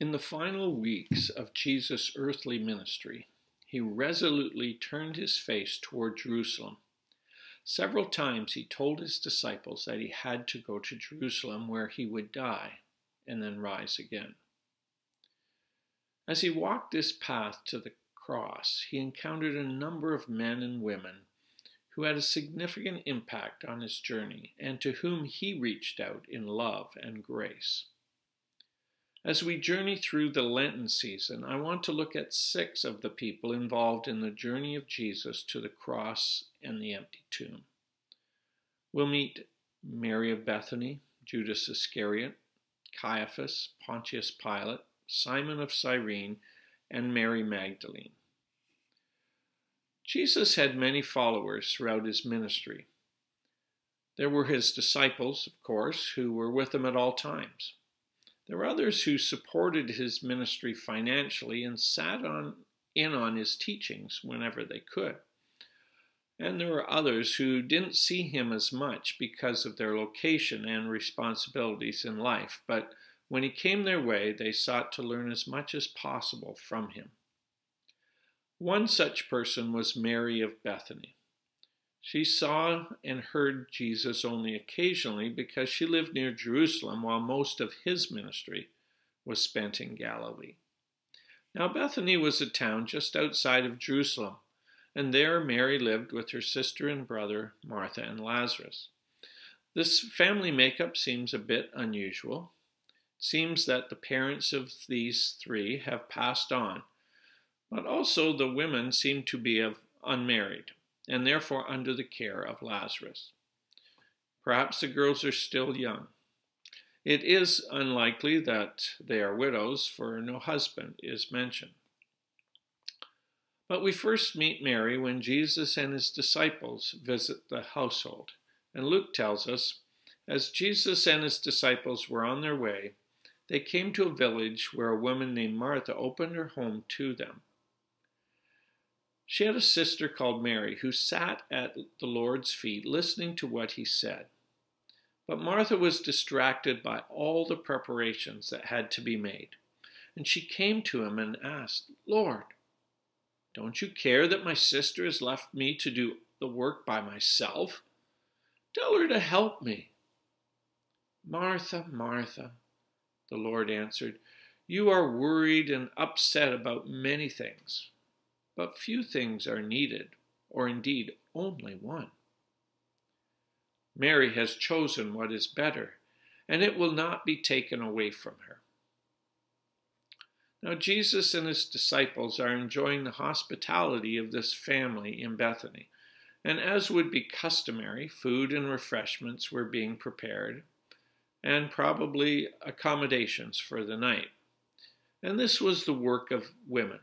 In the final weeks of Jesus' earthly ministry, he resolutely turned his face toward Jerusalem. Several times he told his disciples that he had to go to Jerusalem where he would die and then rise again. As he walked this path to the cross, he encountered a number of men and women who had a significant impact on his journey and to whom he reached out in love and grace. As we journey through the Lenten season, I want to look at six of the people involved in the journey of Jesus to the cross and the empty tomb. We'll meet Mary of Bethany, Judas Iscariot, Caiaphas, Pontius Pilate, Simon of Cyrene, and Mary Magdalene. Jesus had many followers throughout his ministry. There were his disciples, of course, who were with him at all times. There were others who supported his ministry financially and sat on, in on his teachings whenever they could. And there were others who didn't see him as much because of their location and responsibilities in life, but when he came their way, they sought to learn as much as possible from him. One such person was Mary of Bethany. She saw and heard Jesus only occasionally because she lived near Jerusalem while most of his ministry was spent in Galilee. Now, Bethany was a town just outside of Jerusalem, and there Mary lived with her sister and brother, Martha and Lazarus. This family makeup seems a bit unusual. It seems that the parents of these three have passed on but also the women seem to be of unmarried, and therefore under the care of Lazarus. Perhaps the girls are still young. It is unlikely that they are widows, for no husband is mentioned. But we first meet Mary when Jesus and his disciples visit the household. And Luke tells us, as Jesus and his disciples were on their way, they came to a village where a woman named Martha opened her home to them. She had a sister called Mary who sat at the Lord's feet listening to what he said. But Martha was distracted by all the preparations that had to be made. And she came to him and asked, Lord, don't you care that my sister has left me to do the work by myself? Tell her to help me. Martha, Martha, the Lord answered, you are worried and upset about many things but few things are needed, or indeed only one. Mary has chosen what is better, and it will not be taken away from her. Now, Jesus and his disciples are enjoying the hospitality of this family in Bethany, and as would be customary, food and refreshments were being prepared, and probably accommodations for the night. And this was the work of women.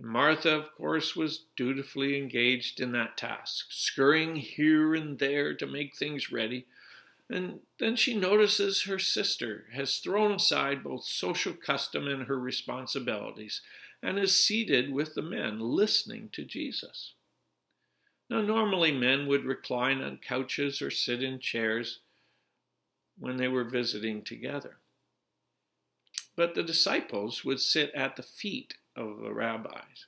Martha, of course, was dutifully engaged in that task, scurrying here and there to make things ready. And then she notices her sister has thrown aside both social custom and her responsibilities and is seated with the men listening to Jesus. Now, normally men would recline on couches or sit in chairs when they were visiting together. But the disciples would sit at the feet of the rabbis.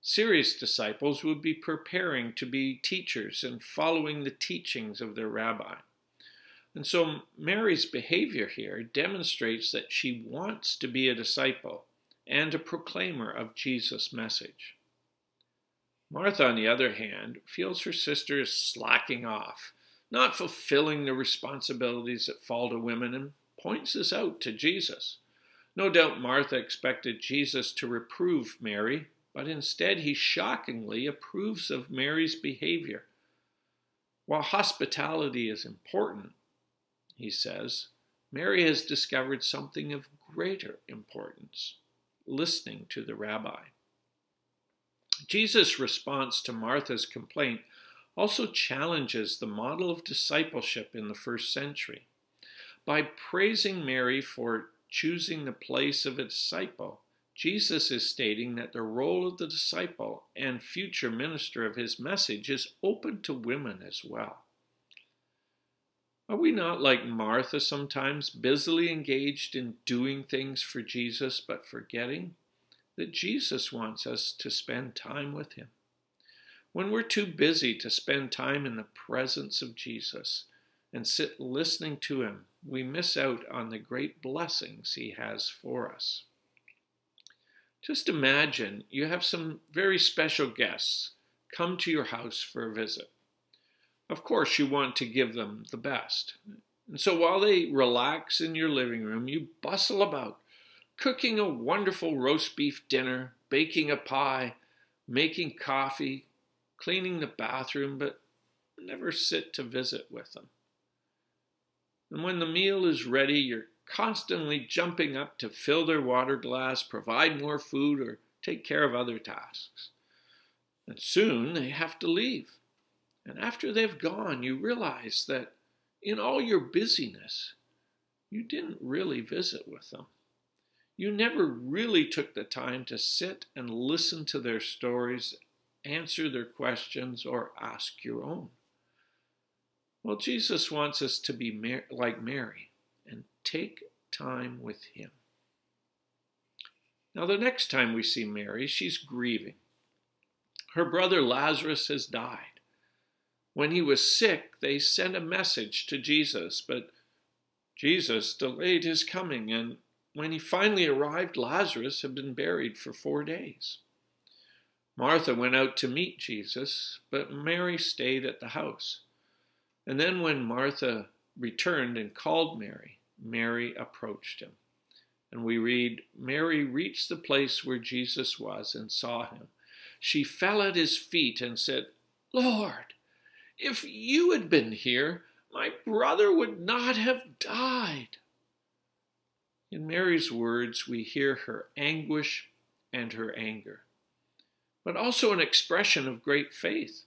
Serious disciples would be preparing to be teachers and following the teachings of their rabbi. And so Mary's behavior here demonstrates that she wants to be a disciple and a proclaimer of Jesus' message. Martha, on the other hand, feels her sister is slacking off, not fulfilling the responsibilities that fall to women, and points this out to Jesus. No doubt Martha expected Jesus to reprove Mary, but instead he shockingly approves of Mary's behavior. While hospitality is important, he says, Mary has discovered something of greater importance listening to the rabbi. Jesus' response to Martha's complaint also challenges the model of discipleship in the first century. By praising Mary for choosing the place of a disciple, Jesus is stating that the role of the disciple and future minister of his message is open to women as well. Are we not like Martha sometimes, busily engaged in doing things for Jesus, but forgetting that Jesus wants us to spend time with Him? When we're too busy to spend time in the presence of Jesus and sit listening to Him, we miss out on the great blessings He has for us. Just imagine you have some very special guests come to your house for a visit. Of course, you want to give them the best. And so while they relax in your living room, you bustle about, cooking a wonderful roast beef dinner, baking a pie, making coffee, cleaning the bathroom, but never sit to visit with them. And when the meal is ready, you're constantly jumping up to fill their water glass, provide more food, or take care of other tasks. And soon they have to leave. And after they've gone, you realize that in all your busyness, you didn't really visit with them. You never really took the time to sit and listen to their stories, answer their questions, or ask your own. Well, Jesus wants us to be like Mary and take time with Him. Now, the next time we see Mary, she's grieving. Her brother Lazarus has died. When he was sick, they sent a message to Jesus, but Jesus delayed his coming, and when he finally arrived, Lazarus had been buried for four days. Martha went out to meet Jesus, but Mary stayed at the house. And then when Martha returned and called Mary, Mary approached him. And we read, Mary reached the place where Jesus was and saw him. She fell at his feet and said, Lord, if you had been here, my brother would not have died. In Mary's words, we hear her anguish and her anger, but also an expression of great faith.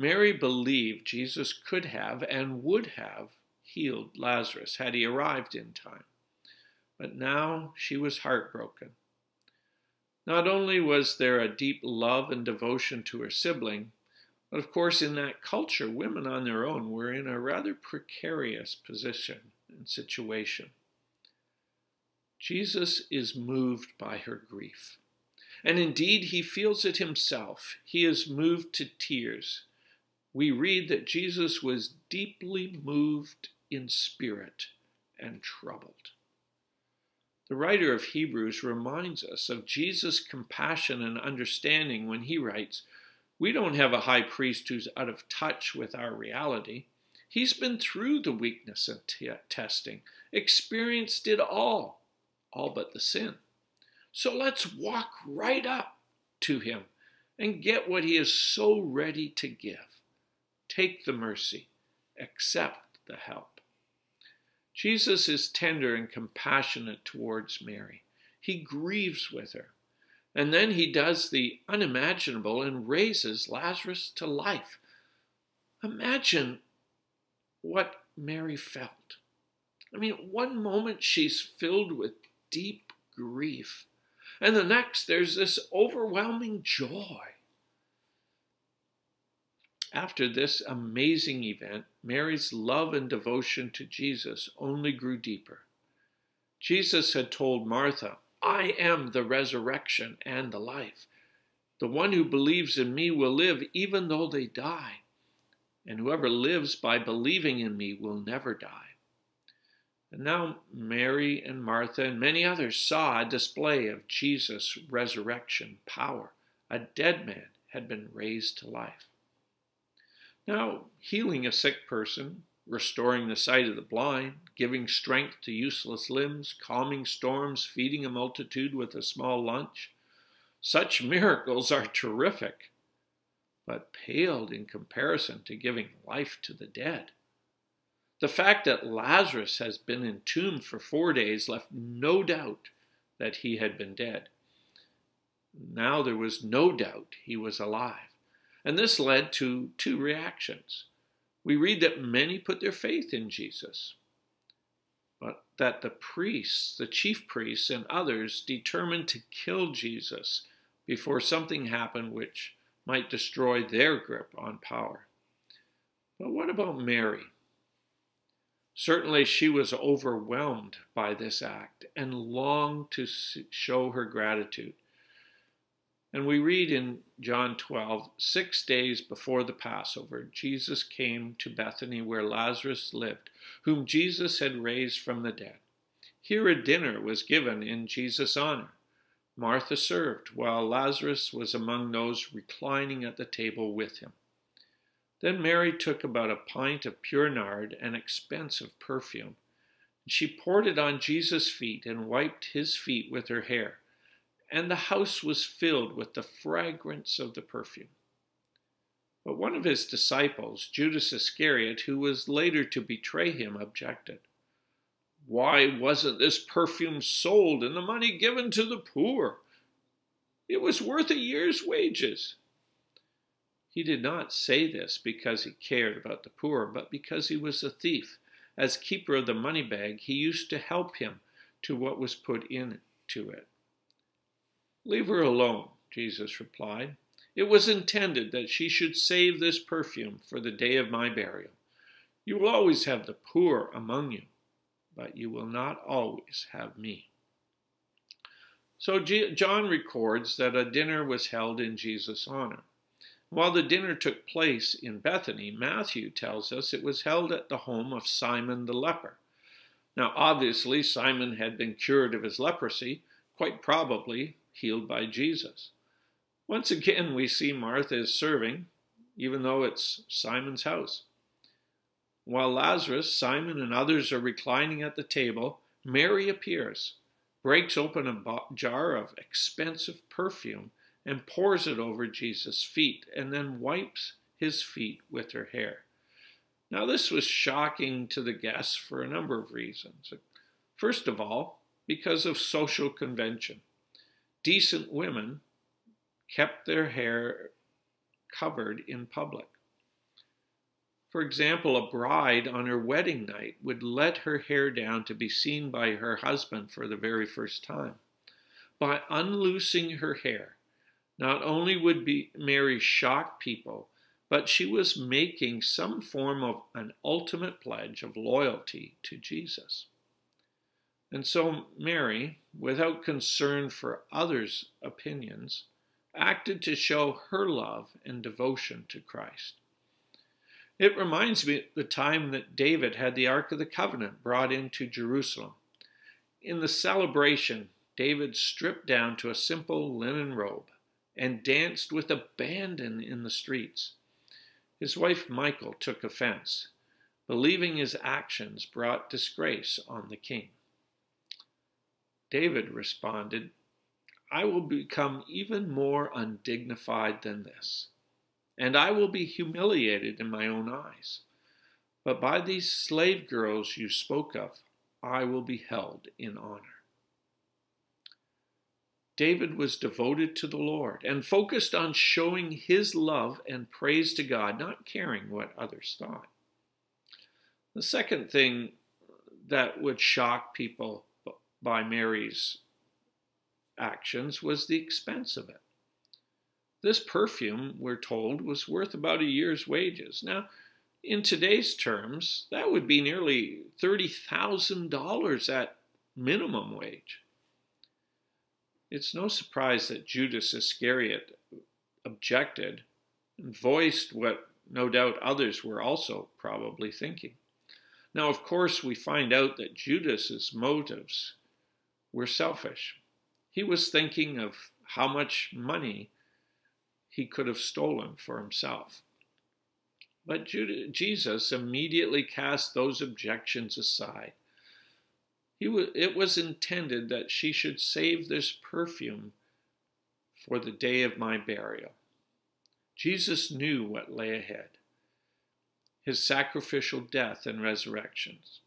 Mary believed Jesus could have and would have healed Lazarus had he arrived in time. But now she was heartbroken. Not only was there a deep love and devotion to her sibling, but of course, in that culture, women on their own were in a rather precarious position and situation. Jesus is moved by her grief. And indeed, he feels it himself. He is moved to tears. We read that Jesus was deeply moved in spirit and troubled. The writer of Hebrews reminds us of Jesus' compassion and understanding when he writes, We don't have a high priest who's out of touch with our reality. He's been through the weakness and t- testing, experienced it all, all but the sin. So let's walk right up to him and get what he is so ready to give. Take the mercy, accept the help. Jesus is tender and compassionate towards Mary. He grieves with her. And then he does the unimaginable and raises Lazarus to life. Imagine what Mary felt. I mean, one moment she's filled with deep grief, and the next there's this overwhelming joy. After this amazing event, Mary's love and devotion to Jesus only grew deeper. Jesus had told Martha, I am the resurrection and the life. The one who believes in me will live even though they die, and whoever lives by believing in me will never die. And now Mary and Martha and many others saw a display of Jesus' resurrection power. A dead man had been raised to life. Now, healing a sick person, restoring the sight of the blind, giving strength to useless limbs, calming storms, feeding a multitude with a small lunch, such miracles are terrific, but paled in comparison to giving life to the dead. The fact that Lazarus has been entombed for four days left no doubt that he had been dead. Now there was no doubt he was alive. And this led to two reactions. We read that many put their faith in Jesus, but that the priests, the chief priests, and others determined to kill Jesus before something happened which might destroy their grip on power. But what about Mary? Certainly, she was overwhelmed by this act and longed to show her gratitude. And we read in John 12, six days before the Passover, Jesus came to Bethany where Lazarus lived, whom Jesus had raised from the dead. Here a dinner was given in Jesus' honor. Martha served, while Lazarus was among those reclining at the table with him. Then Mary took about a pint of pure nard, an expensive perfume, and she poured it on Jesus' feet and wiped his feet with her hair and the house was filled with the fragrance of the perfume. But one of his disciples, Judas Iscariot, who was later to betray him, objected. Why wasn't this perfume sold and the money given to the poor? It was worth a year's wages. He did not say this because he cared about the poor, but because he was a thief. As keeper of the money bag, he used to help him to what was put into it. Leave her alone, Jesus replied. It was intended that she should save this perfume for the day of my burial. You will always have the poor among you, but you will not always have me. So John records that a dinner was held in Jesus' honor. While the dinner took place in Bethany, Matthew tells us it was held at the home of Simon the leper. Now, obviously, Simon had been cured of his leprosy, quite probably healed by Jesus. Once again, we see Martha is serving, even though it's Simon's house. While Lazarus, Simon, and others are reclining at the table, Mary appears, breaks open a jar of expensive perfume, and pours it over Jesus' feet, and then wipes his feet with her hair. Now, this was shocking to the guests for a number of reasons. First of all, because of social convention decent women kept their hair covered in public. For example, a bride on her wedding night would let her hair down to be seen by her husband for the very first time. By unloosing her hair, not only would be Mary shock people, but she was making some form of an ultimate pledge of loyalty to Jesus. And so Mary, without concern for others' opinions, acted to show her love and devotion to Christ. It reminds me of the time that David had the Ark of the Covenant brought into Jerusalem. In the celebration, David stripped down to a simple linen robe and danced with abandon in the streets. His wife Michal took offense, believing his actions brought disgrace on the king. David responded, I will become even more undignified than this, and I will be humiliated in my own eyes. But by these slave girls you spoke of, I will be held in honor. David was devoted to the Lord and focused on showing his love and praise to God, not caring what others thought. The second thing that would shock people by Mary's actions was the expense of it. This perfume, we're told, was worth about a year's wages. Now, in today's terms, that would be nearly $30,000 at minimum wage. It's no surprise that Judas Iscariot objected and voiced what no doubt others were also probably thinking. Now, of course, we find out that Judas's motives were selfish. He was thinking of how much money he could have stolen for himself. But Jesus immediately cast those objections aside. it was intended that she should save this perfume for the day of my burial. Jesus knew what lay ahead his sacrificial death and resurrections.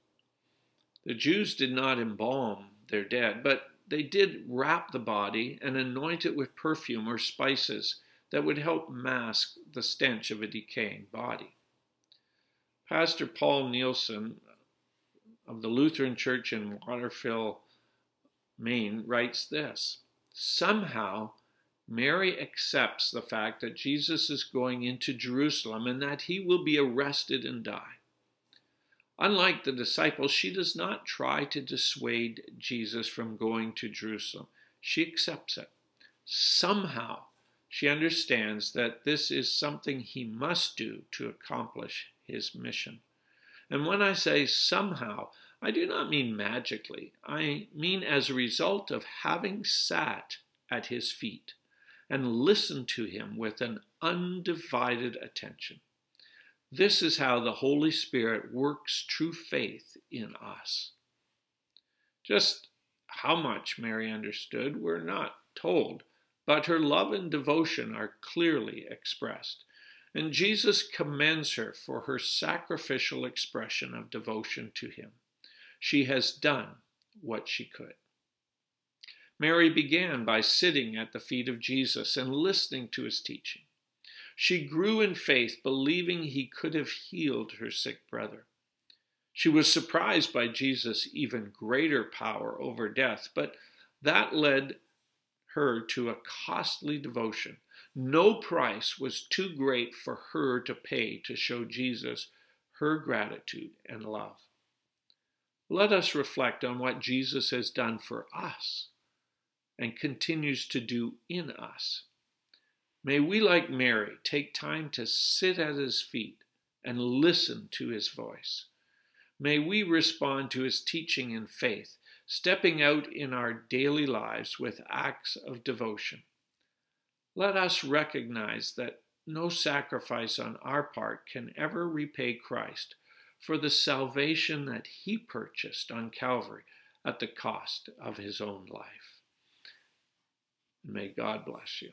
The Jews did not embalm their dead, but they did wrap the body and anoint it with perfume or spices that would help mask the stench of a decaying body. Pastor Paul Nielsen of the Lutheran Church in Waterville, Maine, writes this Somehow, Mary accepts the fact that Jesus is going into Jerusalem and that he will be arrested and die. Unlike the disciples, she does not try to dissuade Jesus from going to Jerusalem. She accepts it. Somehow, she understands that this is something he must do to accomplish his mission. And when I say somehow, I do not mean magically. I mean as a result of having sat at his feet and listened to him with an undivided attention. This is how the Holy Spirit works true faith in us. Just how much Mary understood, we're not told but her love and devotion are clearly expressed. And Jesus commends her for her sacrificial expression of devotion to him. She has done what she could. Mary began by sitting at the feet of Jesus and listening to his teaching. She grew in faith, believing he could have healed her sick brother. She was surprised by Jesus' even greater power over death, but that led her to a costly devotion. No price was too great for her to pay to show Jesus her gratitude and love. Let us reflect on what Jesus has done for us and continues to do in us. May we, like Mary, take time to sit at his feet and listen to his voice. May we respond to his teaching in faith stepping out in our daily lives with acts of devotion. Let us recognize that no sacrifice on our part can ever repay Christ for the salvation that he purchased on Calvary at the cost of his own life. May God bless you.